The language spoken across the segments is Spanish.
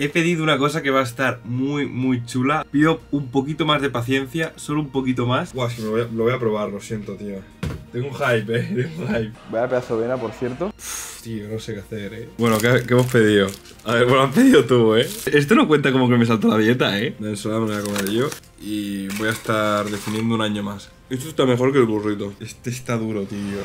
He pedido una cosa que va a estar muy, muy chula. Pido un poquito más de paciencia, solo un poquito más. Guau, lo voy, a, lo voy a probar, lo siento, tío. Tengo un hype, eh, tengo un hype. Vaya pedazo de vena, por cierto. Tío, no sé qué hacer, eh. Bueno, ¿qué, qué hemos pedido? A ver, bueno, has pedido tú, eh. Esto no cuenta como que me salto la dieta, eh. La ensalada me la voy a comer yo. Y voy a estar definiendo un año más. Esto está mejor que el burrito. Este está duro, tío.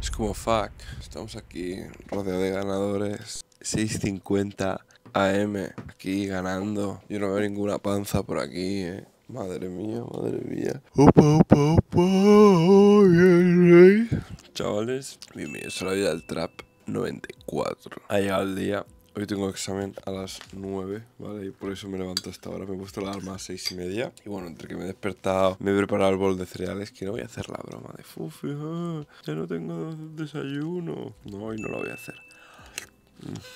Es como fuck. Estamos aquí rodeado de ganadores. 6.50 AM. Aquí ganando. Yo no veo ninguna panza por aquí, eh. Madre mía, madre mía. Opa, opa, opa. Chavales, bienvenidos a la vida del trap 94. Ha llegado el día. Hoy tengo examen a las 9, ¿vale? Y por eso me levanto a esta hora. Me he puesto la alarma a las 6 y media. Y bueno, entre que me he despertado, me he preparado el bol de cereales, que no voy a hacer la broma de Fufi, ya no tengo desayuno. No, hoy no lo voy a hacer.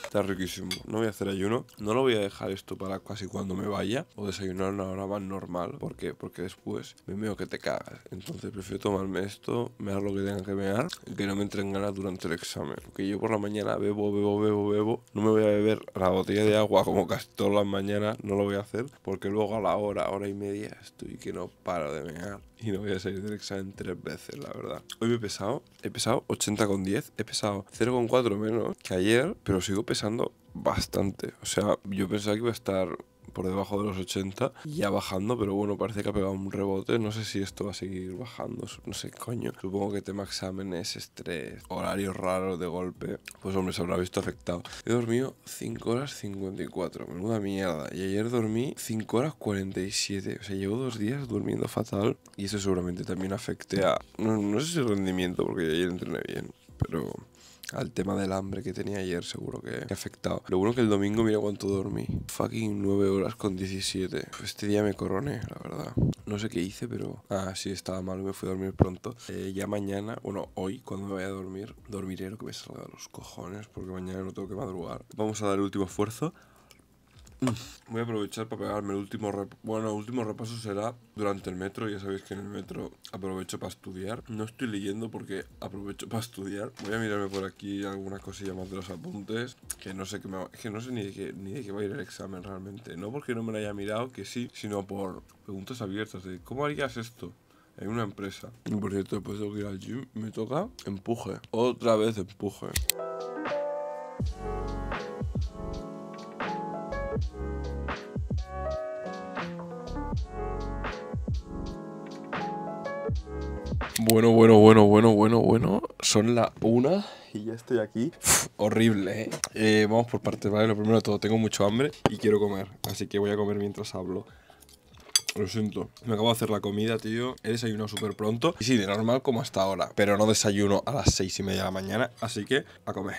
Está riquísimo. No voy a hacer ayuno. No lo voy a dejar esto para casi cuando me vaya. O desayunar una hora más normal. ¿Por qué? Porque después me veo que te cagas. Entonces prefiero tomarme esto, mear lo que tenga que mear, y que no me entren ganas durante el examen. Porque yo por la mañana bebo, bebo, bebo, bebo. No me voy a beber la botella de agua como casi todas las mañanas. No lo voy a hacer. Porque luego a la hora, hora y media estoy que no paro de mear. Y no voy a salir del examen tres veces, la verdad. Hoy me he pesado, he pesado 80,10, he pesado 0,4 menos que ayer, pero sigo pesando bastante. O sea, yo pensaba que iba a estar por debajo de los 80 y ya bajando, pero bueno, parece que ha pegado un rebote. No sé si esto va a seguir bajando, no sé, coño. Supongo que tema exámenes, estrés, horarios raros de golpe, pues hombre, se habrá visto afectado. He dormido 5 horas 54, menuda mierda. Y ayer dormí 5 horas 47, o sea, llevo dos días durmiendo fatal y eso seguramente también afecte a, no, no sé si rendimiento, porque ayer entrené bien, pero al tema del hambre que tenía ayer, seguro que ha afectado. Lo bueno que el domingo, mira cuánto dormí. Fucking 9 horas con 17. Este día me coroné, la verdad. No sé qué hice, pero. Ah, sí, estaba mal, me fui a dormir pronto. Eh, ya mañana, bueno, hoy, cuando me vaya a dormir, dormiré lo que me salga de los cojones, porque mañana no tengo que madrugar. Vamos a dar el último esfuerzo. Voy a aprovechar para pegarme el último rep Bueno, el último repaso será durante el metro. Ya sabéis que en el metro aprovecho para estudiar. No estoy leyendo porque aprovecho para estudiar. Voy a mirarme por aquí alguna cosilla más de los apuntes. Que no sé qué me va- que no sé ni de qué, ni de qué va a ir el examen realmente. No porque no me lo haya mirado, que sí, sino por preguntas abiertas de ¿cómo harías esto? En una empresa. Y por cierto, después tengo que ir al gym. Me toca empuje. Otra vez empuje. Bueno, bueno, bueno, bueno, bueno, bueno. Son la una y ya estoy aquí. Horrible, ¿eh? Eh, Vamos por partes, ¿vale? Lo primero de todo, tengo mucho hambre y quiero comer. Así que voy a comer mientras hablo. Lo siento. Me acabo de hacer la comida, tío. He desayunado súper pronto. Y sí, de normal como hasta ahora. Pero no desayuno a las seis y media de la mañana. Así que a comer.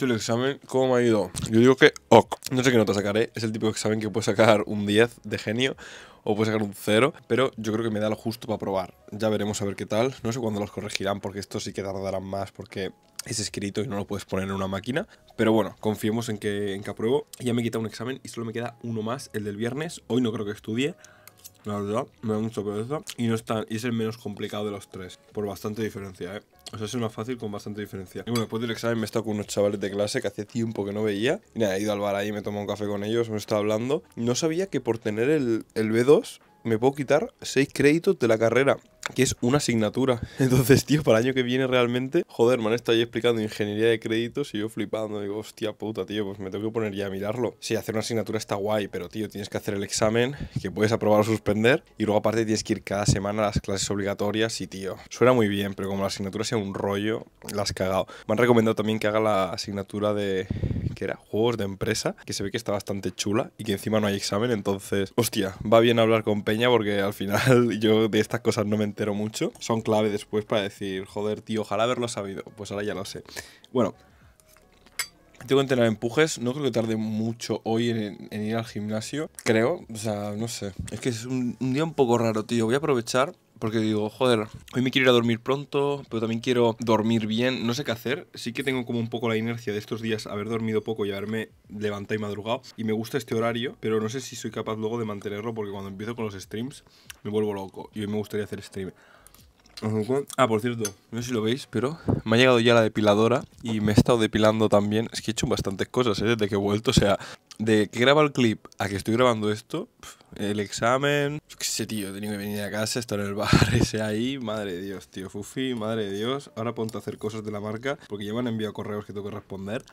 El examen, ¿cómo me ha ido? Yo digo que ok. No sé qué nota sacaré. Es el tipo de examen que puede sacar un 10 de genio o puede sacar un 0. Pero yo creo que me da lo justo para probar. Ya veremos a ver qué tal. No sé cuándo los corregirán porque esto sí que tardarán más porque es escrito y no lo puedes poner en una máquina. Pero bueno, confiemos en que, en que apruebo. Ya me he quitado un examen y solo me queda uno más, el del viernes. Hoy no creo que estudie. La verdad, me da mucha pereza. Y, no está, y es el menos complicado de los tres. Por bastante diferencia, ¿eh? O sea, es una fácil con bastante diferencia. Y bueno, después del examen me he estado con unos chavales de clase que hace tiempo que no veía. Y nada, he ido al bar ahí, me he tomado un café con ellos, me he estado hablando. No sabía que por tener el, el B2 me puedo quitar 6 créditos de la carrera. Que es una asignatura. Entonces, tío, para el año que viene realmente, joder, me han estado ahí explicando ingeniería de créditos y yo flipando. Digo, hostia puta, tío, pues me tengo que poner ya a mirarlo. Sí, hacer una asignatura está guay, pero tío, tienes que hacer el examen, que puedes aprobar o suspender. Y luego, aparte, tienes que ir cada semana a las clases obligatorias. Y tío, suena muy bien, pero como la asignatura sea un rollo, la has cagado. Me han recomendado también que haga la asignatura de. que era? Juegos de empresa, que se ve que está bastante chula y que encima no hay examen. Entonces, hostia, va bien hablar con Peña porque al final yo de estas cosas no me entero mucho. Son clave después para decir, joder, tío, ojalá haberlo sabido. Pues ahora ya lo sé. Bueno, tengo que entrenar empujes. No creo que tarde mucho hoy en, ir al gimnasio. Creo. O sea, no sé. Es que es un día un poco raro, tío. Voy a aprovechar. Porque digo, joder, hoy me quiero ir a dormir pronto, pero también quiero dormir bien, no sé qué hacer. Sí que tengo como un poco la inercia de estos días haber dormido poco y haberme levantado y madrugado. Y me gusta este horario, pero no sé si soy capaz luego de mantenerlo porque cuando empiezo con los streams me vuelvo loco. Y hoy me gustaría hacer stream Ah, por cierto, no sé si lo veis, pero me ha llegado ya la depiladora y me he estado depilando también. Es que he hecho bastantes cosas, ¿eh? Desde que he vuelto, o sea, de que graba el clip a que estoy grabando esto, el examen, qué sé, tío, he tenido que venir a casa, estar en el bar ese ahí, madre de Dios, tío, Fufi, madre de Dios. Ahora ponte a hacer cosas de la marca porque ya me han enviado correos que tengo que responder.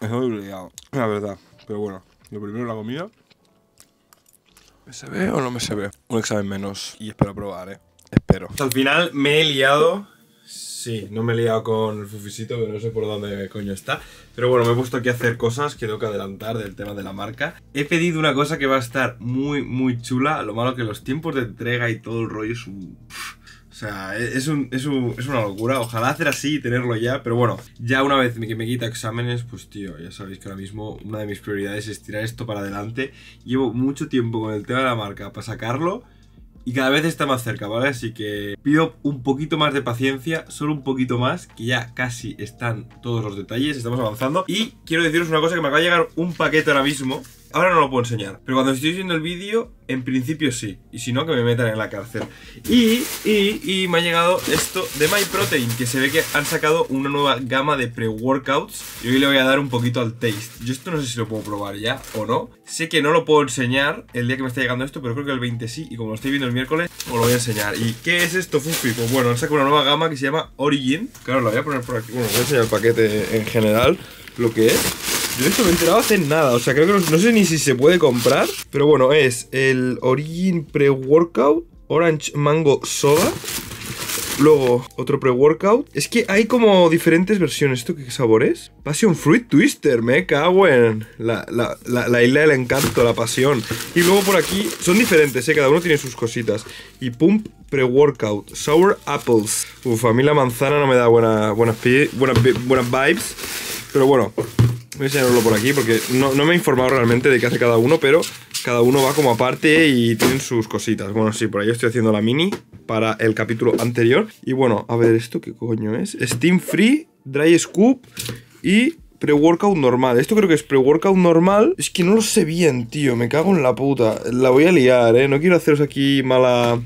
Estoy obligado, la verdad. Pero bueno, lo primero la comida. ¿Me se ve o no me se ve? Un examen menos y espero aprobar, ¿eh? Espero. Al final me he liado. Sí, no me he liado con el fufisito, pero no sé por dónde coño está. Pero bueno, me he puesto aquí a hacer cosas que tengo que adelantar del tema de la marca. He pedido una cosa que va a estar muy, muy chula. Lo malo que los tiempos de entrega y todo el rollo es un... O sea, es, un, es, un, es, una locura. Ojalá hacer así y tenerlo ya. Pero bueno, ya una vez que me quita exámenes, pues tío, ya sabéis que ahora mismo una de mis prioridades es tirar esto para adelante. Llevo mucho tiempo con el tema de la marca para sacarlo y cada vez está más cerca, ¿vale? Así que pido un poquito más de paciencia, solo un poquito más, que ya casi están todos los detalles, estamos avanzando. Y quiero deciros una cosa, que me acaba de llegar un paquete ahora mismo Ahora no lo puedo enseñar, pero cuando estoy viendo el vídeo, en principio sí. Y si no, que me metan en la cárcel. Y, y, y me ha llegado esto de MyProtein, que se ve que han sacado una nueva gama de pre-workouts. Y hoy le voy a dar un poquito al taste. Yo esto no sé si lo puedo probar ya o no. Sé que no lo puedo enseñar el día que me está llegando esto, pero creo que el 20 sí. Y como lo estoy viendo el miércoles, os lo voy a enseñar. ¿Y qué es esto, Fufi? Pues bueno, han sacado una nueva gama que se llama Origin. Claro, lo voy a poner por aquí. Bueno, voy a enseñar el paquete en general, lo que es. De esto me he enterado hace nada, o sea, creo que no, no, sé ni si se puede comprar. Pero bueno, es el Origin Pre-Workout Orange Mango Soda. Luego, otro pre-workout. Es que hay como diferentes versiones. ¿Esto qué sabor es? Passion Fruit Twister, me cago en la, la, la, la, isla del encanto, la pasión. Y luego por aquí, son diferentes, ¿eh? cada uno tiene sus cositas. Y Pump Pre-Workout, Sour Apples. Uf, a mí la manzana no me da buena, buenas, buenas, buenas vibes. Pero bueno, Voy a enseñarlo por aquí porque no, no, me he informado realmente de qué hace cada uno, pero cada uno va como aparte y tienen sus cositas. Bueno, sí, por ahí estoy haciendo la mini para el capítulo anterior. Y bueno, a ver, ¿esto qué coño es? Steam Free, Dry Scoop y pre-workout normal. Esto creo que es pre-workout normal. Es que no lo sé bien, tío. Me cago en la puta. La voy a liar, ¿eh? No quiero haceros aquí mala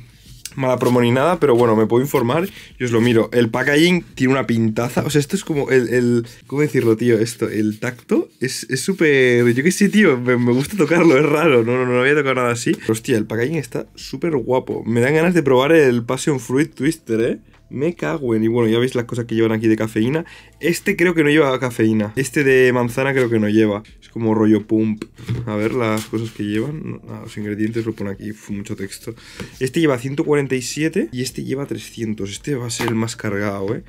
mala promo ni nada, pero bueno, me puedo informar y os lo miro. El packaging tiene una pintaza, o sea, esto es como el, el ¿cómo decirlo, tío? Esto, el tacto es súper, yo qué sé, tío, me, me, gusta tocarlo, es raro, no, no, no había tocado nada así. Hostia, el packaging está súper guapo. Me dan ganas de probar el Passion Fruit Twister, ¿eh? Me cago en. Y bueno, ya veis las cosas que llevan aquí de cafeína. Este creo que no lleva cafeína. Este de manzana creo que no lleva. Es como rollo pump. A ver las cosas que llevan. Ah, los ingredientes lo pone aquí. Mucho texto. Este lleva 147 y este lleva 300. Este va a ser el más cargado, ¿eh?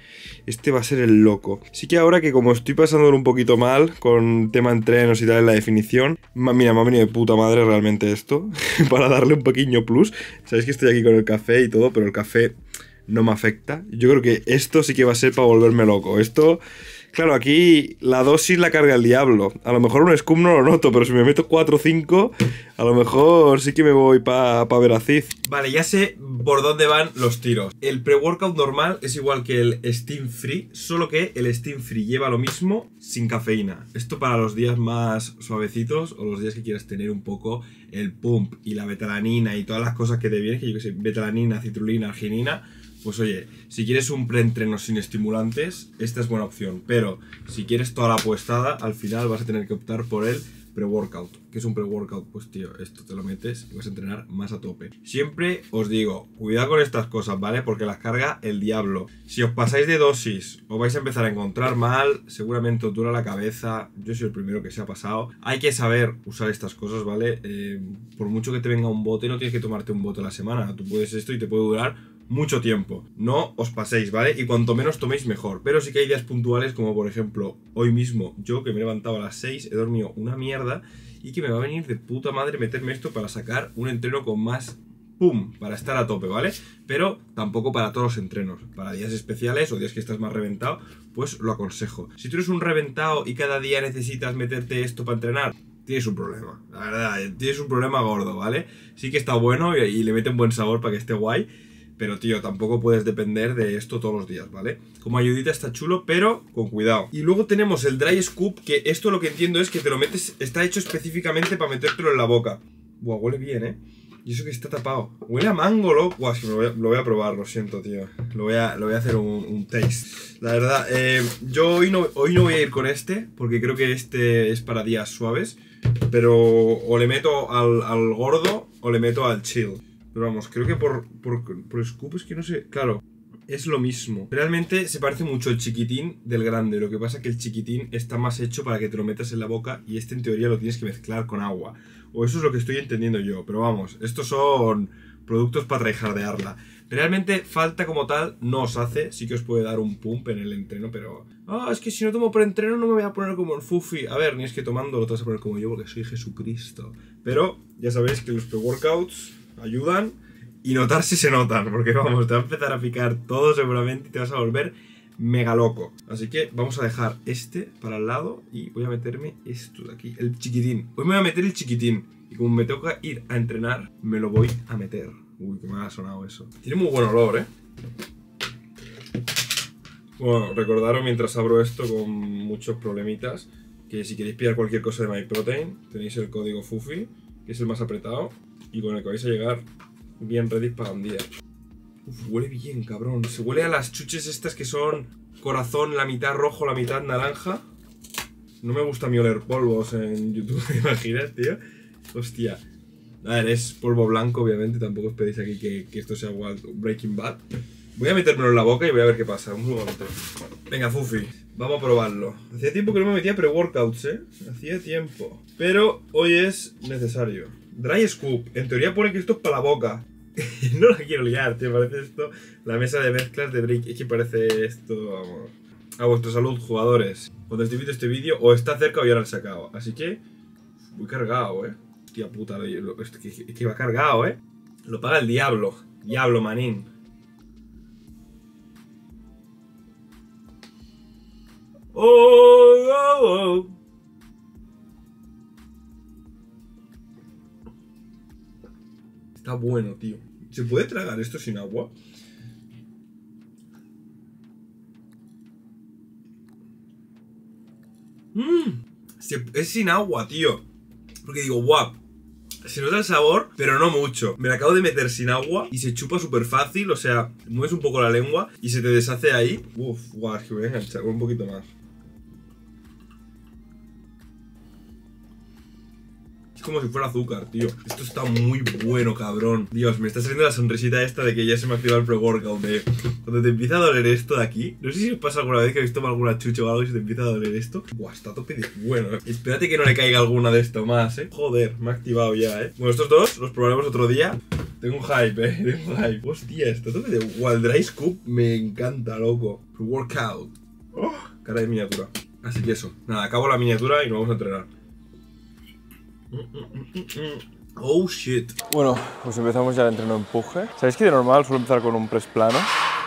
Este va a ser el loco. Sí que ahora que como estoy pasándolo un poquito mal con tema entrenos y tal en la definición. Mira, me ha venido de puta madre realmente esto. para darle un pequeño plus. Sabéis que estoy aquí con el café y todo, pero el café no me afecta. Yo creo que esto sí que va a ser para volverme loco. Esto, claro, aquí la dosis la carga el diablo. A lo mejor un scum no lo noto, pero si me meto 4 o 5, a lo mejor sí que me voy para pa ver a Cid. Vale, ya sé por dónde van los tiros. El pre-workout normal es igual que el Steam Free, solo que el Steam Free lleva lo mismo sin cafeína. Esto para los días más suavecitos o los días que quieras tener un poco el pump y la betalanina y todas las cosas que te vienen, que yo que sé, betalanina, citrulina, arginina pues oye, si quieres un preentreno sin estimulantes, esta es buena opción. Pero si quieres toda la apuestada, al final vas a tener que optar por el pre-workout. ¿Qué es un pre-workout? Pues tío, esto te lo metes y vas a entrenar más a tope. Siempre os digo, cuidado con estas cosas, ¿vale? Porque las carga el diablo. Si os pasáis de dosis o vais a empezar a encontrar mal, seguramente os dura la cabeza. Yo soy el primero que se ha pasado. Hay que saber usar estas cosas, ¿vale? Eh, por mucho que te venga un bote, no tienes que tomarte un bote a la semana. Tú puedes esto y te puede durar mucho tiempo. No os paséis, ¿vale? Y cuanto menos toméis mejor. Pero sí que hay días puntuales como por ejemplo hoy mismo yo que me he levantado a las 6, he dormido una mierda y que me va a venir de puta madre meterme esto para sacar un entreno con más ¡pum! Para estar a tope, ¿vale? Pero tampoco para todos los entrenos. Para días especiales o días que estás más reventado, pues lo aconsejo. Si tú eres un reventado y cada día necesitas meterte esto para entrenar, tienes un problema. La verdad, tienes un problema gordo, ¿vale? Sí que está bueno y, y le mete un buen sabor para que esté guay pero, tío, tampoco puedes depender de esto todos los días, ¿vale? Como ayudita está chulo, pero con cuidado. Y luego tenemos el Dry Scoop, que esto lo que entiendo es que te lo metes, está hecho específicamente para metértelo en la boca. Buah, huele bien, ¿eh? Y eso que está tapado. Huele a mango. Guau, es que lo, voy a, lo voy a probar, lo siento, tío. Lo voy a, lo voy a hacer un, un taste. La verdad, eh, yo hoy no, hoy no voy a ir con este, porque creo que este es para días suaves. Pero o le meto al, al gordo o le meto al chill. Pero vamos, creo que por, por, por scoop es que no sé. Claro, es lo mismo. Realmente se parece mucho el chiquitín del grande. Lo que pasa es que el chiquitín está más hecho para que te lo metas en la boca y este en teoría lo tienes que mezclar con agua. O eso es lo que estoy entendiendo yo. Pero vamos, estos son productos para traijardearla. Realmente falta como tal no os hace, sí que os puede dar un pump en el entreno, pero... Ah, es que si no tomo pre-entreno no me voy a poner como el Fufi. A ver, ni es que tomando lo te vas a poner como yo porque soy Jesucristo. Pero ya sabéis que los pre-workouts ayudan y notarse se notan, porque vamos, te va a empezar a picar todo seguramente y te vas a volver mega loco. Así que vamos a dejar este para el lado y voy a meterme esto de aquí, el chiquitín. Hoy me voy a meter el chiquitín y como me toca ir a entrenar, me lo voy a meter. Uy, que me ha sonado eso. Tiene muy buen olor, ¿eh? Bueno, recordaros mientras abro esto con muchos problemitas que si queréis pillar cualquier cosa de MyProtein tenéis el código FUFI, que es el más apretado y con el que vais a llegar bien ready para un día. Uf, huele bien, cabrón. Se huele a las chuches estas que son corazón, la mitad rojo, la mitad naranja. No me gusta mi oler polvos en YouTube, ¿te imaginas, tío? Hostia. A ver, es polvo blanco, obviamente. Tampoco os pedís aquí que, que esto sea Wild Breaking Bad. Voy a metérmelo en la boca y voy a ver qué pasa. Un momento. Venga, Fufi. Vamos a probarlo. Hacía tiempo que no me metía pre-workouts, ¿eh? Hacía tiempo. Pero hoy es necesario. Dry Scoop. En teoría pone que esto es para la boca. no la quiero liar, tío. Parece esto la mesa de mezclas de Break. Es que parece esto, vamos. A vuestra salud, jugadores. Cuando estéis viendo este vídeo, o está cerca o ya lo han sacado. Así que, muy cargado, eh. Hostia puta, es que, es que va cargado, eh. Lo paga el diablo. Diablo, manín. Oh, oh, oh. Está bueno, tío. ¿Se puede tragar esto sin agua? Mmm. Es sin agua, tío. Porque digo, guau. Se nota el sabor, pero no mucho. Me la acabo de meter sin agua y se chupa súper fácil. O sea, mueves un poco la lengua y se te deshace ahí. Uf, guau, que voy a enganchar un poquito más. Es como si fuera azúcar, tío. Esto está muy bueno, cabrón. Dios, me está saliendo la sonrisita esta de que ya se me ha activado el pre-workout. Cuando te empieza a doler esto de aquí. No sé si os pasa alguna vez que habéis tomado alguna chucha o algo y se te empieza a doler esto. Buah, está a tope de bueno. eh. Espérate que no le caiga alguna de esto más, eh. Joder, me ha activado ya, eh. Bueno, estos dos los probaremos otro día. Tengo un hype, eh. Tengo un hype. Hostia, está a tope de Wild Dry Scoop me encanta, loco. Pre-workout. Oh, cara de miniatura. Así que eso. Nada, acabo la miniatura y nos vamos a entrenar. Oh shit. Bueno, pues empezamos ya el entreno empuje. Sabéis que de normal suelo empezar con un press plano,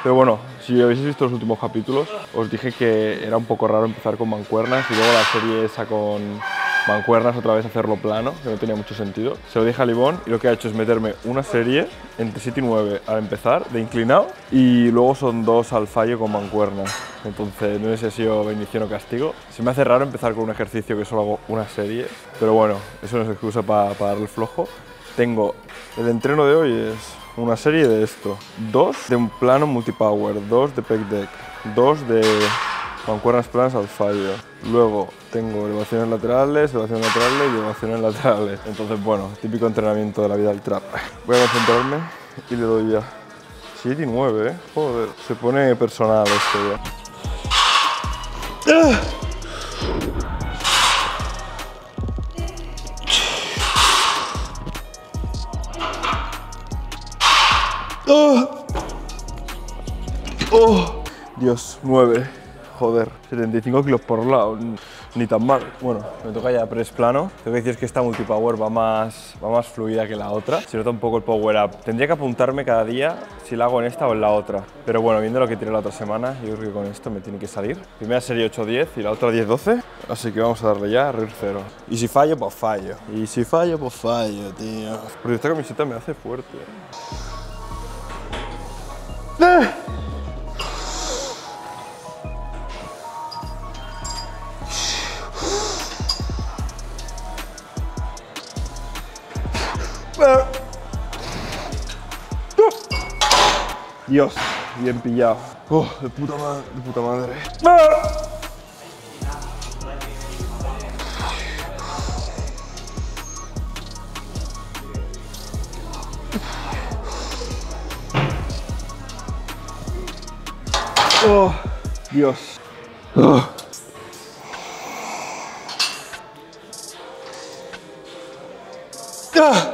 pero bueno, si habéis visto los últimos capítulos, os dije que era un poco raro empezar con mancuernas y luego la serie esa con mancuernas otra vez hacerlo plano, que no tenía mucho sentido. Se lo dije a Libón y lo que ha hecho es meterme una serie entre 7 y 9 al empezar, de inclinado, y luego son dos al fallo con mancuernas. Entonces, no sé si sido bendición o castigo. Se me hace raro empezar con un ejercicio que solo hago una serie, pero bueno, eso no es excusa para darle flojo. Tengo el entreno de hoy es una serie de esto, dos de un plano multipower, dos de pec deck, dos de mancuernas planas al fallo. Luego tengo elevaciones laterales, elevaciones laterales y elevaciones laterales. Entonces, bueno, típico entrenamiento de la vida del trap. Voy a concentrarme y le doy ya. 7 y 9, ¿eh? Joder, se pone personal esto ya. Dios, 9. Joder, 75 kilos por lado, ni tan mal. Bueno, me toca ya press plano. Tengo que decir que esta multipower va más, va más fluida que la otra. Se nota un poco el power up. Tendría que apuntarme cada día si la hago en esta o en la otra. Pero bueno, viendo lo que tiré la otra semana, yo creo que con esto me tiene que salir. Primera serie 8-10 y la otra 10-12. Así que vamos a darle ya a RIR 0. Y si fallo, pues fallo. Y si fallo, pues fallo, tío. Porque esta camiseta me hace fuerte. Eh. Dios, bien pillado. Oh, de puta madre, de puta madre. Oh, Dios. Oh. Ah.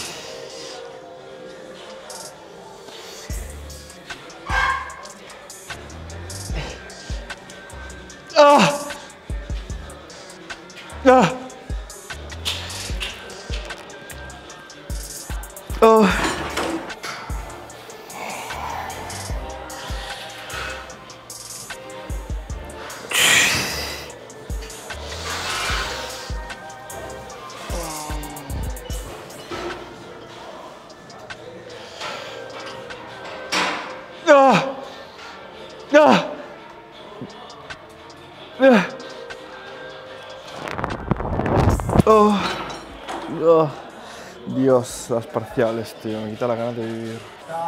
Dios, las parciales, tío, me quita la ganas de vivir.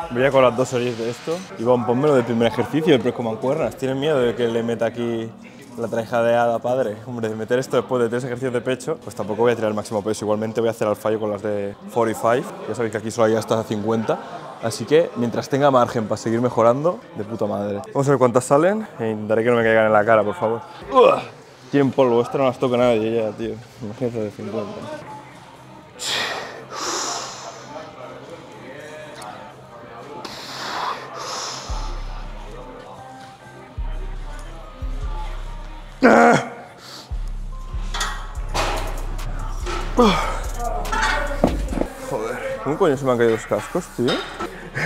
Voy a con las dos series de esto. Iván, ponmelo de primer ejercicio, pero como mancuernas. ¿Tienes miedo de que le meta aquí la trajeadeada padre? Hombre, de meter esto después de tres ejercicios de pecho, pues tampoco voy a tirar el máximo peso. Igualmente voy a hacer al fallo con las de 45. Ya sabéis que aquí solo hay hasta 50. Así que mientras tenga margen para seguir mejorando, de puta madre. Vamos a ver cuántas salen e intentaré que no me caigan en la cara, por favor. Tienen polvo, esto no las toca nadie ya, tío. Imagínate de 50. Joder, ¿cómo coño se me han caído los cascos, tío?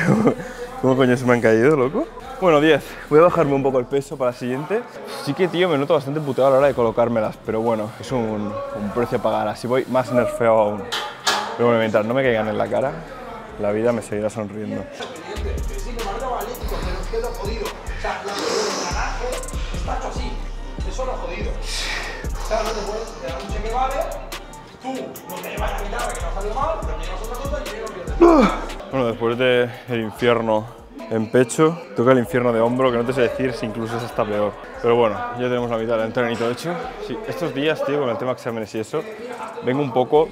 ¿Cómo coño se me han caído, loco? Bueno, 10. Voy a bajarme un poco el peso para la siguiente. Sí que, tío, me noto bastante puteado a la hora de colocármelas, pero bueno, es un, un precio a pagar. Así voy más nerfeado aún. Pero bueno, mientras no me caigan en la cara, la vida me seguirá sonriendo. No te puedes, te un cheque vale, tú no te llevas la mitad que no salió mal, pero llevas otra cosa y no pierdes. Bueno, después del infierno en pecho, toca el infierno de hombro, que no te sé decir si incluso eso está peor. Pero bueno, ya tenemos la mitad del entrenamiento hecho. Sí, estos días, tío, con el tema exámenes y eso, vengo un poco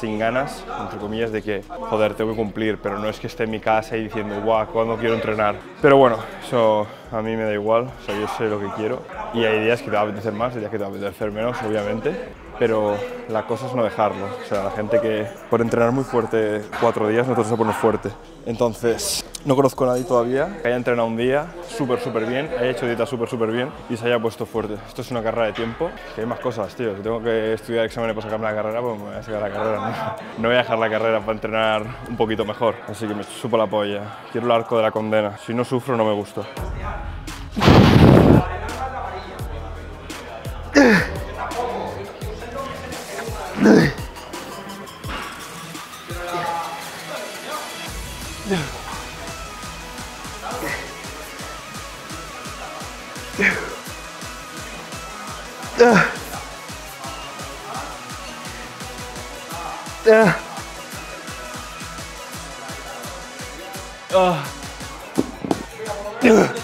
sin ganas, entre comillas, de que, joder, tengo que cumplir, pero no es que esté en mi casa y diciendo, guau, ¿cuándo quiero entrenar? Pero bueno, eso a mí me da igual, o sea, yo sé lo que quiero. Y hay días que te va a apetecer más, hay días que te va a apetecer menos, obviamente. Pero la cosa es no dejarlo. O sea, la gente que por entrenar muy fuerte cuatro días, nosotros se pone fuerte. Entonces, no conozco a nadie todavía que haya entrenado un día súper, súper bien, haya hecho dieta súper, súper bien y se haya puesto fuerte. Esto es una carrera de tiempo, que hay más cosas, tío. Si tengo que estudiar exámenes para sacarme la carrera, pues me voy a sacar la carrera. No, no voy a dejar la carrera para entrenar un poquito mejor. Así que me supo la polla. Quiero el arco de la condena. Si no sufro, no me gusta. Đây. Yeah. Yeah. Uh. Yeah.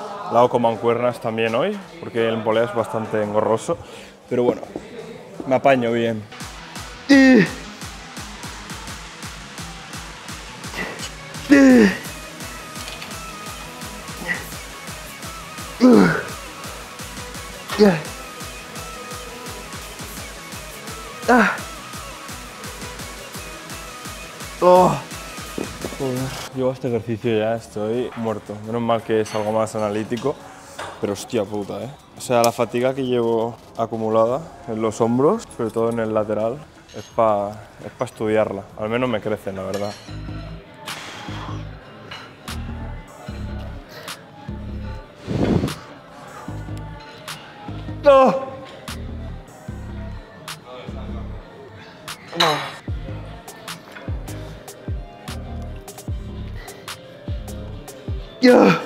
la hago con mancuernas también hoy, porque el empolea es bastante engorroso. Pero bueno, me apaño bien. Este ejercicio ya, estoy muerto. Menos mal que es algo más analítico, pero hostia puta, ¿eh? O sea, la fatiga que llevo acumulada en los hombros, sobre todo en el lateral, es para es pa estudiarla. Al menos me crecen, la verdad. ¡No! ¡Ya!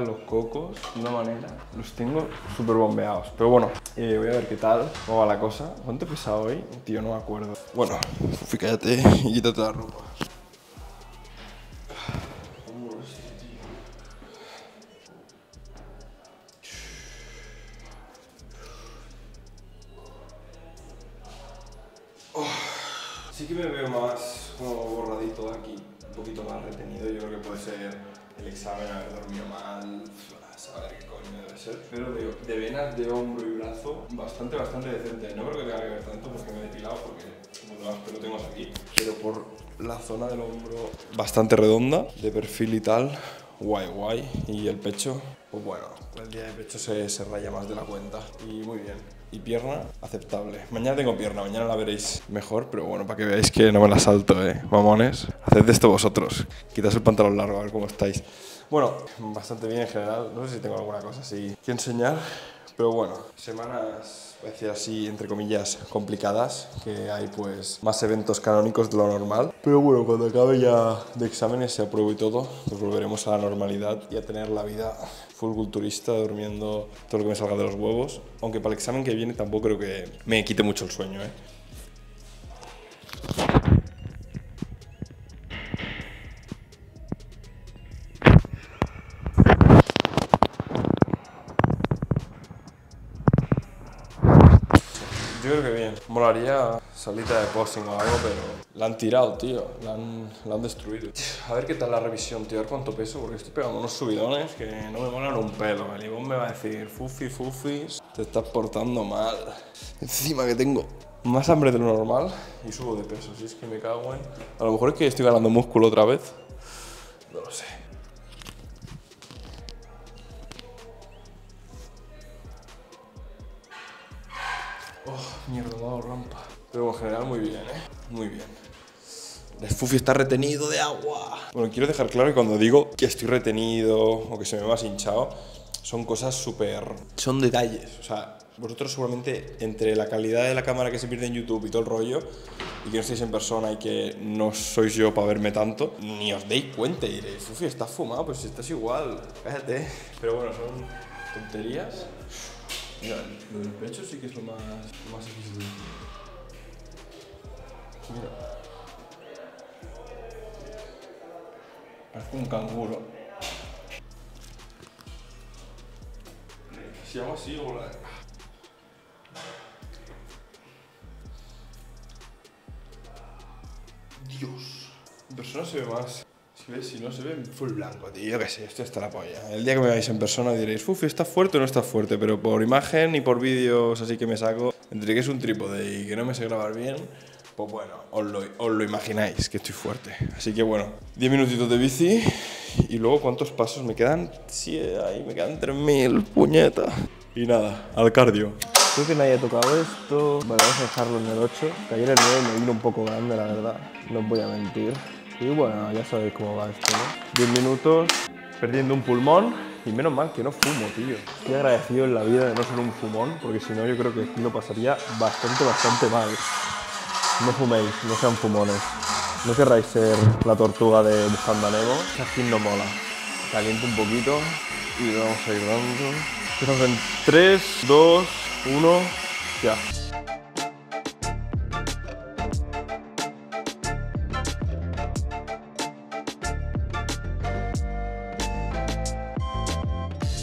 Los cocos de una manera. Los tengo súper bombeados. Pero bueno, eh, voy a ver qué tal, cómo va la cosa. ¿Cuánto he pesado hoy? Tío, no me acuerdo. Bueno, cállate y quítate la ropa. Sí que me veo más como borradito de aquí, un poquito más retenido. Yo creo que puede ser el examen, haber dormido mal, saber qué coño debe ser. Pero de, de venas de hombro y brazo, bastante, bastante decente. No creo que tenga que ver tanto porque me he depilado, porque como más pelo tengo aquí. Pero por la zona del hombro bastante redonda, de perfil y tal, guay, guay. Y el pecho, pues bueno, el día de pecho se, se raya más de la cuenta. Y muy bien. Y pierna, aceptable. Mañana tengo pierna, mañana la veréis mejor, pero bueno, para que veáis que no me la salto, eh. Mamones, haced esto vosotros. Quitaos el pantalón largo, a ver cómo estáis. Bueno, bastante bien en general. No sé si tengo alguna cosa así que enseñar, pero bueno, semanas, decir así, entre comillas, complicadas, que hay pues más eventos canónicos de lo normal. Pero bueno, cuando acabe ya de exámenes, se apruebe y todo, pues volveremos a la normalidad y a tener la vida full culturista, durmiendo todo lo que me salga de los huevos. Aunque para el examen que viene tampoco creo que me quite mucho el sueño, ¿eh? Yo creo que bien. Molaría salita de posting o algo, pero la han tirado, tío. La han, la han destruido. A ver qué tal la revisión, tío. A ver cuánto peso, porque estoy pegando unos subidones que no me molan un pelo. El Ivón me va a decir, Fufi, Fufis, te estás portando mal. Encima que tengo. Más hambre de lo normal y subo de peso. Si es que me cago en... A lo mejor es que estoy ganando músculo otra vez. No lo sé. Mierda, dado rampa. Pero en general muy bien, ¿eh? Muy bien. El Fufi está retenido de agua. Bueno, quiero dejar claro que cuando digo que estoy retenido o que se me va hinchado, son cosas súper... Son detalles. O sea, vosotros seguramente entre la calidad de la cámara que se pierde en YouTube y todo el rollo, y que no estéis en persona y que no sois yo para verme tanto, ni os deis cuenta y diréis, Fufi, estás fumado, pues estás igual, cállate. Pero bueno, son tonterías. Mira, lo del pecho sí que es lo más, lo más difícil. Mira. Parece un canguro. Si hago así, o la... Dios. En persona se ve más. Si ves, si no se ve full blanco, tío. Yo qué sé, esto está la polla. El día que me veáis en persona diréis, Fufi, ¿está fuerte o no está fuerte? Pero por imagen y por vídeos así que me saco, entre que es un trípode y que no me sé grabar bien, pues bueno, os lo, os lo imagináis que estoy fuerte. Así que bueno, 10 minutitos de bici y luego ¿cuántos pasos me quedan? Sí, ahí me quedan 3.000, puñeta. Y nada, al cardio. Creo que nadie ha tocado esto. Vale, vamos a dejarlo en el 8. Que ayer el 9 me vino un poco grande, la verdad. No os voy a mentir. Y bueno, ya sabéis cómo va esto, ¿no? 10 minutos perdiendo un pulmón. Y menos mal que no fumo, tío. Estoy agradecido en la vida de no ser un fumón, porque si no, yo creo que lo pasaría bastante, bastante mal. No fuméis, no sean fumones. No querráis ser la tortuga de Buscando a Nemo. Skin no mola. Caliente un poquito y vamos a ir dando. Empezamos en 3, 2, 1, ya.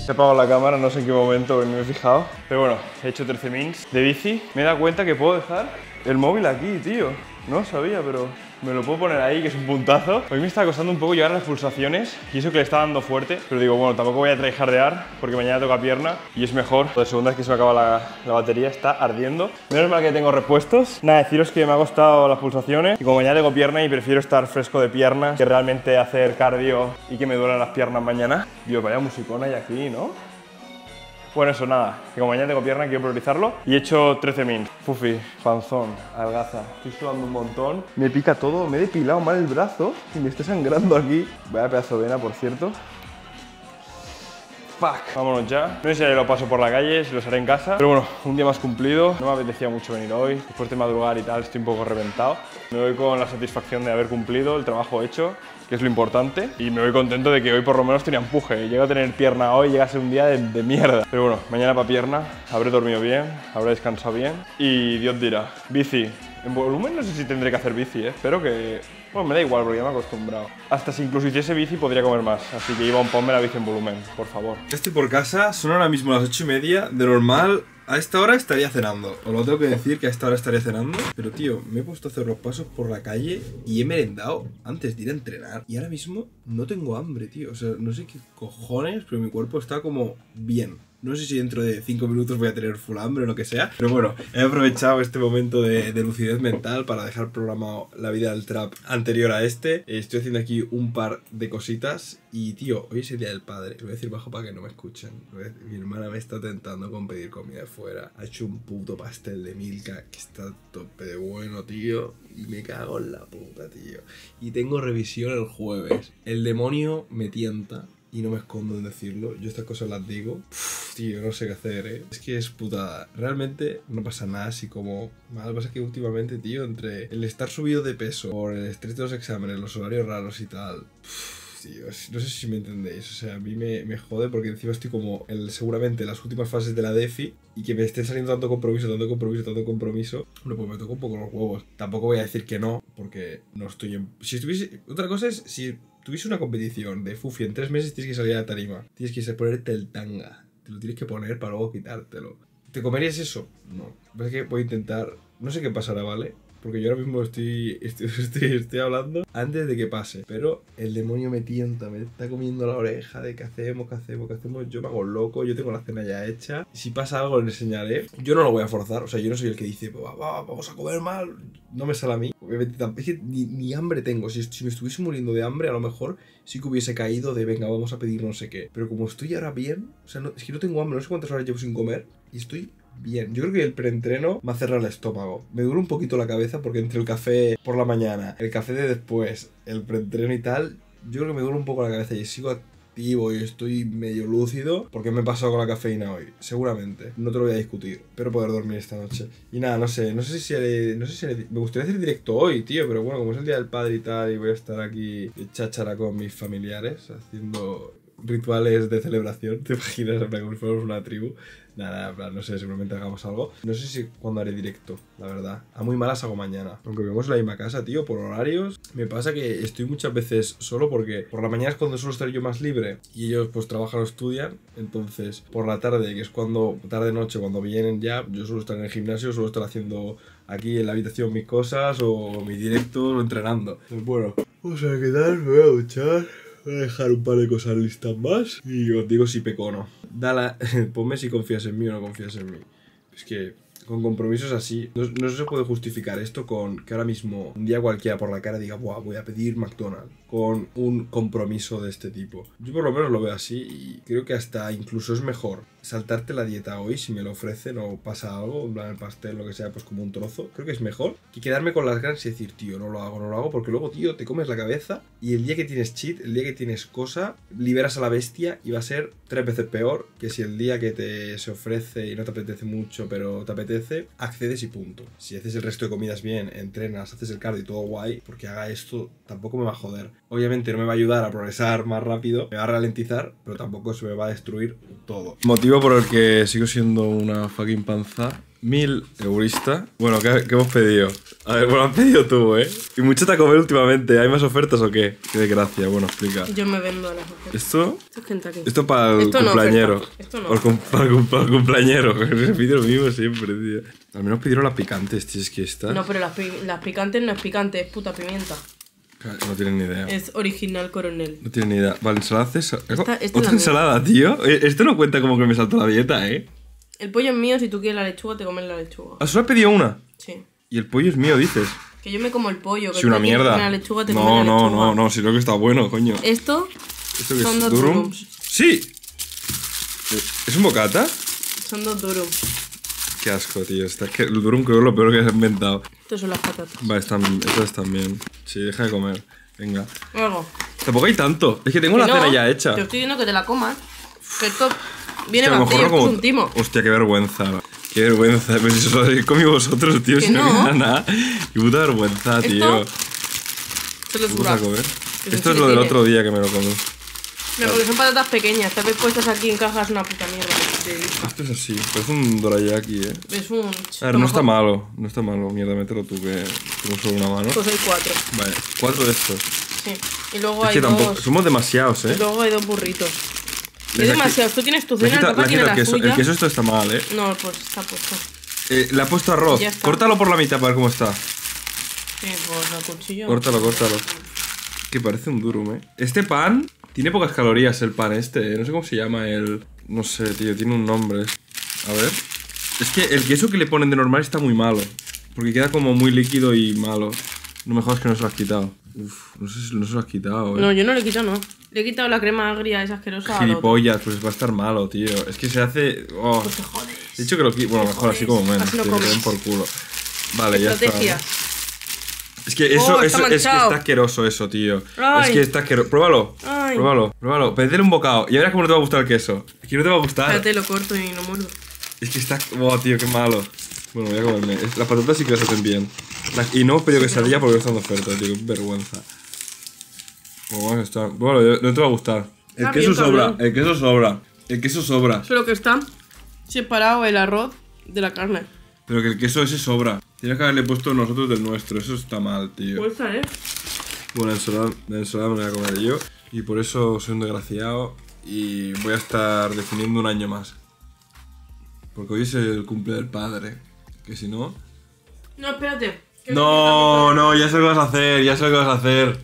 He apagado la cámara, no sé en qué momento, me he fijado. Pero bueno, he hecho 13 mins de bici. Me he dado cuenta que puedo dejar el móvil aquí, tío. No sabía, pero me lo puedo poner ahí, que es un puntazo. Hoy me está costando un poco llegar a las pulsaciones y eso que le está dando fuerte. Pero digo, bueno, tampoco voy a tryhardear porque mañana toca pierna y es mejor. La segunda vez que se me acaba la, la batería, está ardiendo. Menos mal que tengo repuestos. Nada, deciros que me ha costado las pulsaciones y como mañana tengo pierna y prefiero estar fresco de piernas que realmente hacer cardio y que me duelen las piernas mañana. Dios, vaya musicona hay aquí, ¿no? Bueno, eso nada, que como mañana tengo pierna quiero priorizarlo. Y he hecho 13 min. Fufi, panzón, algaza. Estoy sudando un montón. Me pica todo, me he depilado mal el brazo y me está sangrando aquí. Vaya pedazo de vena, por cierto. Fuck. Vámonos ya. No sé si lo paso por la calle, si los haré en casa. Pero bueno, un día más cumplido. No me apetecía mucho venir hoy. Después de madrugar y tal, estoy un poco reventado. Me voy con la satisfacción de haber cumplido el trabajo hecho que es lo importante. Y me voy contento de que hoy por lo menos tenía empuje. Llega a tener pierna hoy, llega a ser un día de, de mierda. Pero bueno, mañana para pierna, habré dormido bien, habré descansado bien. Y Dios dirá, bici. En volumen no sé si tendré que hacer bici, ¿eh? espero que... Bueno, me da igual porque ya me he acostumbrado. Hasta si incluso hiciese bici podría comer más. Así que iba un ponme la bici en volumen, por favor. Estoy por casa, son ahora mismo las 8 y media. De normal, a esta hora estaría cenando. Os lo tengo que decir que a esta hora estaría cenando. Pero tío, me he puesto a hacer los pasos por la calle y he merendado antes de ir a entrenar. Y ahora mismo no tengo hambre, tío. O sea, no sé qué cojones, pero mi cuerpo está como bien. No sé si dentro de 5 minutos voy a tener full hambre o lo que sea. Pero bueno, he aprovechado este momento de, de lucidez mental para dejar programado la vida del trap anterior a este. Estoy haciendo aquí un par de cositas. Y tío, hoy es el día del padre. Lo voy a decir bajo para que no me escuchen. Mi hermana me está tentando con pedir comida fuera. Ha hecho un puto pastel de Milka que está tope de bueno, tío. Y me cago en la puta, tío. Y tengo revisión el jueves. El demonio me tienta y no me escondo en decirlo. Yo estas cosas las digo. Uf, tío, no sé qué hacer, ¿eh? Es que es putada. Realmente no pasa nada así como... Mal pasa que últimamente, tío, entre el estar subido de peso, por el estrés de los exámenes, los horarios raros y tal... Uf, Tío, no sé si me entendéis, o sea, a mí me, me jode porque encima estoy como en, seguramente en las últimas fases de la DEFI y que me estén saliendo tanto compromiso, tanto compromiso, tanto compromiso, bueno, pues me toco un poco los huevos. Tampoco voy a decir que no, porque no estoy en... Si estuviese... Otra cosa es, si tuviese una competición de Fufi en tres meses tienes que salir a la tarima. Tienes que ponerte el tanga. Te lo tienes que poner para luego quitártelo. ¿Te comerías eso? No. Es que voy a intentar... No sé qué pasará, ¿vale? Porque yo ahora mismo estoy, estoy, estoy, hablando antes de que pase. Pero el demonio me tienta, me está comiendo la oreja de qué hacemos, qué hacemos, qué hacemos. Yo me hago loco, yo tengo la cena ya hecha. Si pasa algo, le enseñaré. Yo no lo voy a forzar, o sea, yo no soy el que dice, va, va, vamos a comer mal. No me sale a mí. Obviamente, es que ni, ni hambre tengo. Si, si, me estuviese muriendo de hambre, a lo mejor sí que hubiese caído de, venga, vamos a pedir no sé qué. Pero como estoy ahora bien, o sea, es que no tengo hambre, no sé cuántas horas llevo sin comer y estoy bien. Yo creo que el preentreno me ha cerrado el estómago. Me duele un poquito la cabeza porque entre el café por la mañana, el café de después, el preentreno y tal, yo creo que me duele un poco la cabeza y sigo activo y estoy medio lúcido porque me he pasado con la cafeína hoy. Seguramente. No te lo voy a discutir. Pero poder dormir esta noche. Y nada, no sé. No sé si no sé si Me gustaría hacer directo hoy, tío. Pero bueno, como es el día del padre y tal y voy a estar aquí de cháchara con mis familiares haciendo rituales de celebración. ¿Te imaginas? Como si fuéramos una tribu. Nada, no sé, seguramente hagamos algo. No sé si cuándo haré directo, la verdad. A muy malas hago mañana. Aunque vivimos en la misma casa, tío, por horarios. Me pasa que estoy muchas veces solo porque por la mañana es cuando suelo estar yo más libre y ellos pues trabajan o estudian. Entonces, por la tarde, que es cuando, tarde-noche, cuando vienen ya, yo suelo estar en el gimnasio, suelo estar haciendo aquí en la habitación mis cosas o mis directos o entrenando. Bueno, vamos a tal, me voy a duchar. Voy a dejar un par de cosas listas más y os digo si peco o no. Dale, ponme si confías en mí o no confías en mí. Es que con compromisos así, no, no, se puede justificar esto con que ahora mismo un día cualquiera por la cara diga, Buah, voy a pedir McDonald's con un compromiso de este tipo. Yo por lo menos lo veo así y creo que hasta incluso es mejor saltarte la dieta hoy si me lo ofrecen o pasa algo, en plan el pastel, lo que sea, pues como un trozo. Creo que es mejor que quedarme con las ganas y decir, tío, no lo hago, no lo hago, porque luego, tío, te comes la cabeza y el día que tienes cheat, el día que tienes cosa, liberas a la bestia y va a ser tres veces peor que si el día que te se ofrece y no te apetece mucho, pero te apetece, accedes y punto. Si haces el resto de comidas bien, entrenas, haces el cardio y todo guay, porque haga esto, tampoco me va a joder. Obviamente no me va a ayudar a progresar más rápido, me va a ralentizar, pero tampoco se me va a destruir todo. Motivo por el que sigo siendo una fucking panza Mil eurista. Bueno, ¿qué, qué hemos pedido? A ver, bueno, has pedido tú, ¿eh? Y mucho te a comer últimamente. ¿Hay más ofertas o qué? Qué desgracia. Bueno, explica. Yo me vendo a las ofertas. ¿Esto? Esto es Kentucky. Esto para el Esto no, cumpleañero. oferta. Esto no. Para el cum- para cum- para el cumpleañero. Se pide lo mismo siempre, tío. Al menos pidieron las picantes, tío. Es que esta. No, pero las, pi- las picantes no es picante, es puta pimienta. No tienen ni idea. Es original coronel. No tienen ni idea. Vale, ensalada César. Esta- esta es Otra ensalada, tío. Eh, Esto no cuenta como que me saltó la dieta, ¿eh? El pollo es mío, si tú quieres la lechuga, te comes la lechuga. Ah, solo he pedido una. Sí. Y el pollo es mío, dices. Que yo me como el pollo, que tú una mierda. comer la lechuga, te no, la no, lechuga. no, no, si lo que está bueno, coño. Esto ¿Esto qué son es? dos ¿Durum? durums. Sí. ¿Es un bocata? son dos durums. Qué asco, tío. Está, es que el que es lo peor que has inventado. Estos son las patatas. Vale, están, estas bien. Sí, deja de comer. Venga. Luego. Tampoco hay tanto. Es que tengo la que cena no, ya hecha. Te estoy diciendo que te la comas. Que esto viene vacío, esto como... es un timo. Hostia, qué vergüenza. Qué vergüenza. Pero si lo habéis comido vosotros, tío. Que Si no, no. nada. Qué puta vergüenza, tío. Se lo ¿Qué juro. Esto es lo del otro día que me lo comí. Mira, porque son patatas pequeñas. Tal vez puestas aquí en cajas una puta mierda. Esto es así. Parece un dorayaki, eh. Es un. A ver, no está malo. No está malo. Mierda, mételo tú que tengo solo una mano. Pues hay cuatro. Vale, cuatro de estos. Sí. Y luego Es hay que tampoco. dos. Somos demasiados, Y eh. luego hay dos burritos. Le Es ha qui- demasiado. Tú tienes tu cena, le ha tiene la el queso. suya. El queso esto está mal, eh. No, pues está puesto. Eh, Le ha puesto arroz. Córtalo por la mitad para ver cómo está. Sí, pues la cuchillo. Córtalo, córtalo. Que parece un durum, eh. Este pan tiene pocas calorías, el pan este. eh. No sé cómo se llama el. No sé, tío, tiene un nombre. A ver. Es que el queso que le ponen de normal está muy malo. Porque queda como muy líquido y malo. No me jodas que no se lo has quitado. Uf, no sé si no se lo has quitado, eh. No, yo no le he quitado, no. Le he quitado la crema agria esa asquerosa. lo- Gilipollas, pues va a estar malo, tío. Es que se hace. Oh. Pues te jodes. He dicho que lo quito. Bueno, mejor así como menos. Así no que me comes. den por culo. Vale, ya está. Es que eso, Oh, está eso es que está asqueroso eso, tío. Ay. Es que está asqueroso. Pruébalo. Ay. Pruébalo, pruébalo. Pedele un bocado. Y verás cómo no te va a gustar el queso. Es que no te va a gustar. Espérate, lo corto y no muerdo. Es que está. Oh, tío, qué malo. Bueno, voy a comerme. Las patatas sí que las hacen bien. Las- Y no he pedido quesadilla porque no están de oferta, tío. Qué vergüenza. ¿Cómo está? Bueno, no te va a gustar. El Está queso bien, sobra. cabrón. El queso sobra. El queso sobra. Solo que está separado el arroz de la carne. Pero que el queso ese sobra. Tienes que haberle puesto nosotros del nuestro. Eso está mal, tío. Estar, ¿eh? Bueno, la ensalada, la ensalada me la voy a comer yo. Y por eso soy un desgraciado. Y voy a estar definiendo un año más. Porque hoy es el cumple del padre. Que si no. No, espérate. No, no, ya sé lo que vas a hacer, ya sé lo que vas a hacer.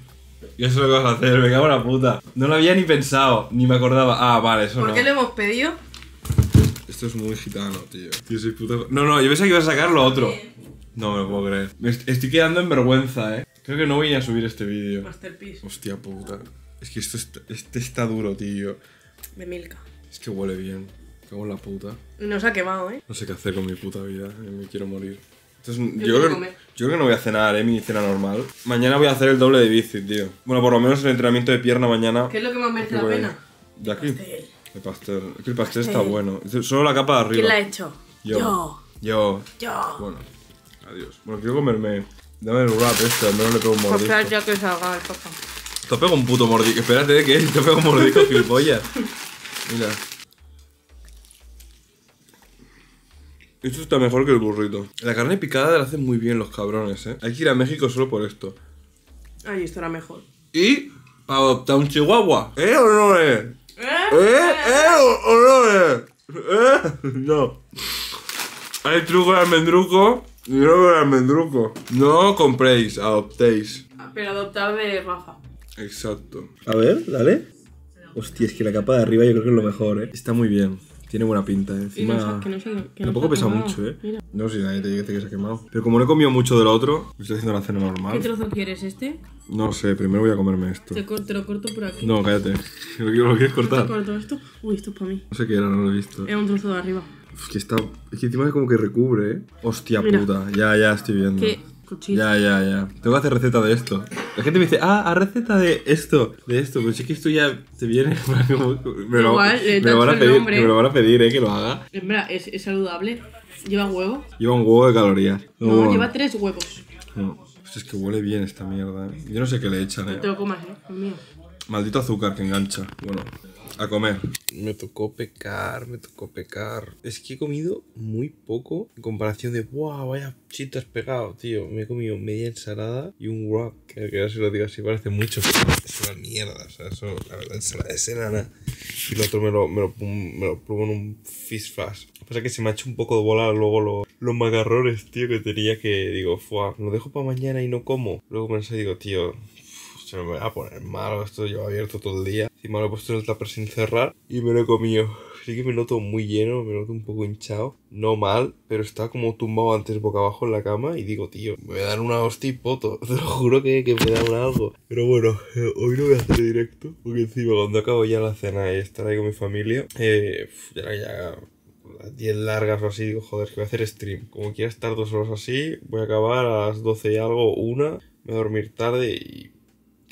Ya sé lo que vas a hacer, me cago en la puta. No lo había ni pensado, ni me acordaba. Ah, vale, eso ¿Por no. qué le hemos pedido? Esto es muy gitano, tío. Tío, soy puta... No, no, yo pensaba que ibas a sacar lo otro. No me lo puedo creer. Me est- estoy quedando en vergüenza, eh. Creo que no voy a subir este vídeo. Masterpiece. Hostia puta. Es que esto está, este está duro, tío. De Milka. Es que huele bien. Cago en la puta. Nos ha quemado, ¿eh? No sé qué hacer con mi puta vida. eh, Me quiero morir. Entonces, yo, creo, yo creo que no voy a cenar, eh, mi cena normal. Mañana voy a hacer el doble de bici, tío. Bueno, por lo menos el entrenamiento de pierna mañana. ¿Qué es lo que más merece la pena? ¿De aquí? Pastel. El pastel. Es que el pastel está bueno. Solo la capa de arriba. ¿Quién la ha hecho? Yo. Yo. Yo. Yo. Bueno. Adiós. Bueno, quiero comerme. Dame el wrap este, al menos le pego un Pues mordisco. espera ya que salga el papá. Te pego un puto mordisco. Espérate, ¿qué? Te pego un mordisco, gilipollas. Mira. Esto está mejor que el burrito. La carne picada la hacen muy bien los cabrones, ¿eh? Hay que ir a México solo por esto. Ay, esto era mejor. Y adoptar un chihuahua. ¿Eh o no es? ¿Eh? ¿Eh o, o no es? ¿Eh? No. Hay truco de almendruco y no de almendruco. No compréis, adoptéis. Pero adoptar de Rafa. Exacto. A ver, dale. Hostia, es que la capa de arriba yo creo que es lo mejor, ¿eh? Está muy bien. Tiene buena pinta, ¿eh? No Encima... se- que no se- que no Tampoco se ha pesa quemado. mucho, ¿eh? Mira. No, si nadie te dice que se ha quemado. Pero como no he comido mucho del otro, me estoy haciendo la cena ¿Qué normal. trozo quieres este? No sé, primero voy a comerme esto. Te, cor- te lo corto por aquí. No, cállate. ¿Lo, quiero- lo quieres ¿Te cortar? corto esto? Uy, esto es para mí. No sé qué era, no lo he visto. Era un trozo de arriba. Es que está. Es que encima es como que recubre, ¿eh? Hostia Mira. puta. Ya, ya estoy viendo. ¿Qué? Cuchillo. Ya, ya, ya. Tengo que hacer receta de esto. La gente me dice, ah, haz receta de esto, de esto. Pero si es que esto ya te viene. me, lo, Igual, me lo van a pedir, nombre. me lo van a pedir, eh, que lo haga. En verdad, es, es saludable. Lleva huevo. Lleva un huevo de calorías. No, lleva tres huevos. No. Pues es que huele bien esta mierda, eh. Yo no sé qué le echan, No te eh. lo comas, ¿eh? Mío. Maldito azúcar que engancha. Bueno, A comer. Me tocó pecar, me tocó pecar. Es que he comido muy poco en comparación de, ¡buah, vaya chito has pegado, tío! Me he comido media ensalada y un wrap, que, ahora si lo digo así parece mucho, es una mierda. O sea, eso, la verdad, ensalada es enana. Y lo otro me lo, me lo, me lo pongo en un fish flash. Pasa que se me ha hecho un poco de bola luego lo- los macarrones, tío, que tenía que, digo, ¡fuah! Lo dejo para mañana y no como. Luego pensé, digo, tío, se me va a poner malo, esto lleva abierto todo el día. Encima lo he puesto en el tupper sin cerrar y me lo he comido. Sí que me noto muy lleno, me noto un poco hinchado. No mal, pero estaba como tumbado antes boca abajo en la cama y digo, tío, me voy a dar una hostia y poto. Te lo juro que, que me da un algo. Pero bueno, eh, hoy no voy a hacer directo, porque encima cuando acabo ya la cena y estar ahí con mi familia, eh, ya, ya las 10 largas o así, digo, joder, que voy a hacer stream. Como quiera estar dos horas así, voy a acabar a las 12 y algo, una, me voy a dormir tarde y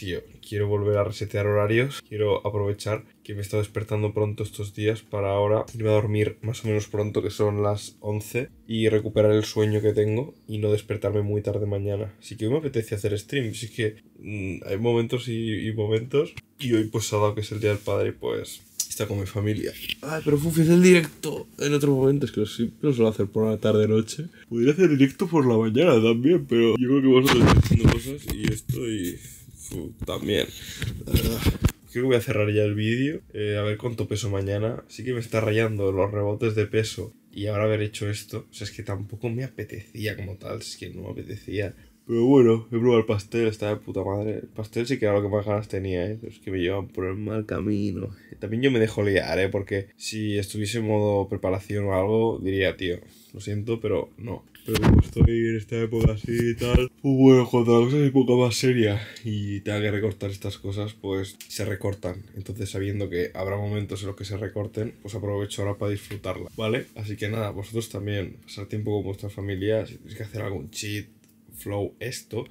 tío, quiero volver a resetear horarios, quiero aprovechar que me he estado despertando pronto estos días para ahora irme a dormir más o menos pronto, que son las 11, y recuperar el sueño que tengo y no despertarme muy tarde mañana. Así que hoy me apetece hacer stream, así que mm, hay momentos y, y momentos, y hoy pues sábado que es el Día del Padre, pues está con mi familia. Ay, pero Fufi es el directo en otro momento, es que siempre lo suelo hacer por la tarde-noche. Podría hacer directo por la mañana también, pero yo creo que vosotros estáis haciendo cosas y estoy también, verdad. Creo que voy a cerrar ya el vídeo, eh, a ver cuánto peso mañana. Sí que me está rayando los rebotes de peso y ahora haber hecho esto, o sea, es que tampoco me apetecía como tal, es que no me apetecía. Pero bueno, he probado el pastel, está de puta madre. El pastel sí que era lo que más ganas tenía, ¿eh? Pero es que me llevan por el mal camino. También yo me dejo liar, ¿eh? Porque si estuviese en modo preparación o algo, diría, tío, lo siento, pero no. Pero como estoy en esta época así y tal, pues bueno, cuando la cosa es un poco más seria y tenga que recortar estas cosas, pues se recortan. Entonces, sabiendo que habrá momentos en los que se recorten, pues aprovecho ahora para disfrutarla, ¿vale? Así que nada, vosotros también, pasar tiempo con vuestra familia, si tenéis que hacer algún cheat, flow, esto,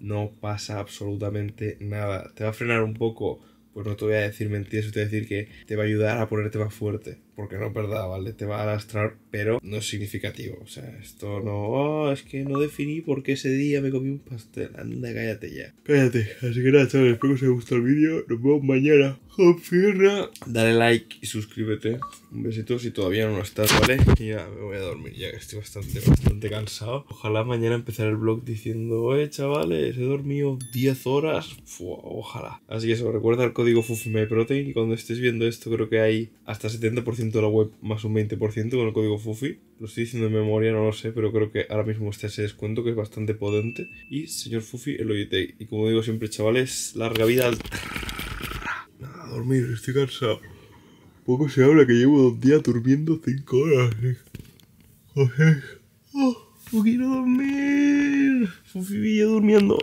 no pasa absolutamente nada. Te va a frenar un poco, pues no te voy a decir mentiras, te voy a decir que te va a ayudar a ponerte más fuerte. Porque no es verdad, ¿vale? Te va a lastrar, pero no es significativo. O sea, esto no. "Oh, es que no definí por qué ese día me comí un pastel. Anda, cállate ya. Cállate. Así que nada, chavales, espero que os haya gustado el vídeo. Nos vemos mañana. Confirma. Dale like y suscríbete. Un besito si todavía no lo estás, ¿vale? Y ya me voy a dormir, ya que estoy bastante, bastante cansado. Ojalá mañana empezar el vlog diciendo, eh, chavales, he dormido 10 horas. Ojalá. Así que eso, recuerda el código FUFIMyProtein y cuando estés viendo esto creo que hay hasta 70% de la web más un 20% con el código FUFI. Lo estoy diciendo de memoria, no lo sé, pero creo que ahora mismo está ese descuento que es bastante potente. Y señor Fufi, el Logitech. Y como digo siempre, chavales, larga vida al... Nada, dormir, estoy cansado. Poco se habla que llevo dos días durmiendo 5 horas. eh. Joder. Oh, no quiero dormir. Fufi, yo durmiendo.